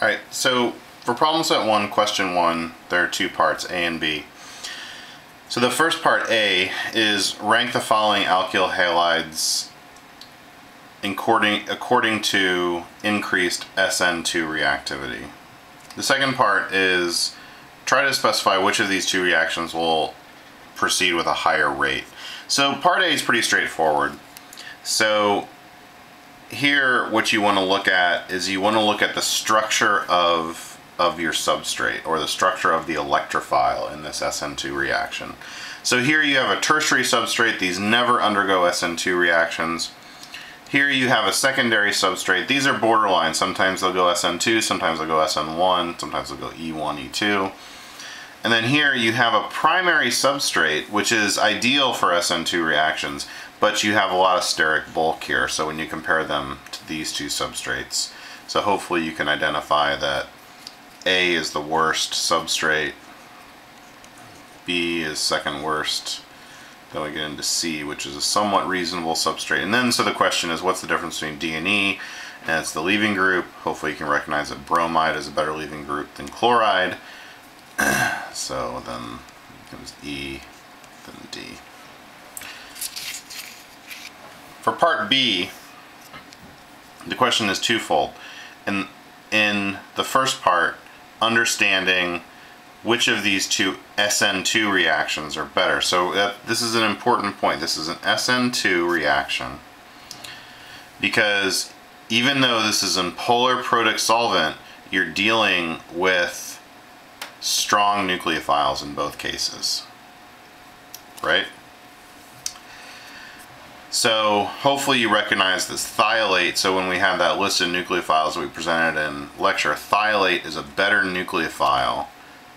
All right, so for problem set one, question one, there are two parts, A and B. So the first part, A, is rank the following alkyl halides according, according to increased SN2 reactivity. The second part is try to specify which of these two reactions will proceed with a higher rate. So part A is pretty straightforward. So here what you want to look at is you want to look at the structure of of your substrate or the structure of the electrophile in this SN2 reaction. So here you have a tertiary substrate. These never undergo SN2 reactions. Here you have a secondary substrate. These are borderline. Sometimes they'll go SN2, sometimes they'll go SN1, sometimes they'll go E1, E2. And then here you have a primary substrate, which is ideal for SN2 reactions, but you have a lot of steric bulk here, so when you compare them to these two substrates. So hopefully you can identify that A is the worst substrate, B is second worst, then we get into C, which is a somewhat reasonable substrate. And then, so the question is, what's the difference between D and E? And it's the leaving group. Hopefully you can recognize that bromide is a better leaving group than chloride. so then comes E, then D. For part B, the question is twofold. In, in the first part, understanding which of these two SN2 reactions are better. So this is an important point. This is an SN2 reaction because even though this is a polar protic solvent, you're dealing with strong nucleophiles in both cases, right? So hopefully you recognize this thiolate. So when we have that list of nucleophiles we presented in lecture, thiolate is a better nucleophile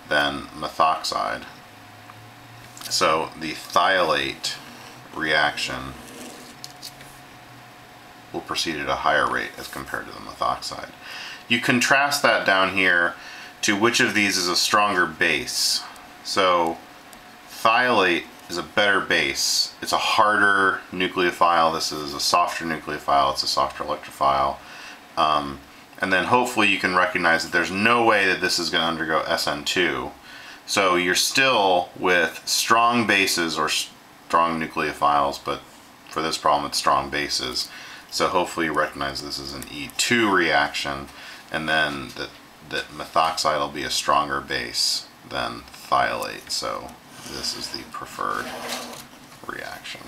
than methoxide. So the thiolate reaction will proceed at a higher rate as compared to the methoxide. You contrast that down here to which of these is a stronger base. So thiolate is a better base. It's a harder nucleophile. This is a softer nucleophile. It's a softer electrophile. Um, and then hopefully you can recognize that there's no way that this is going to undergo SN2. So you're still with strong bases or strong nucleophiles, but for this problem it's strong bases. So hopefully you recognize this is an E2 reaction, and then that, that methoxide will be a stronger base than thiolate. So this is the preferred reaction.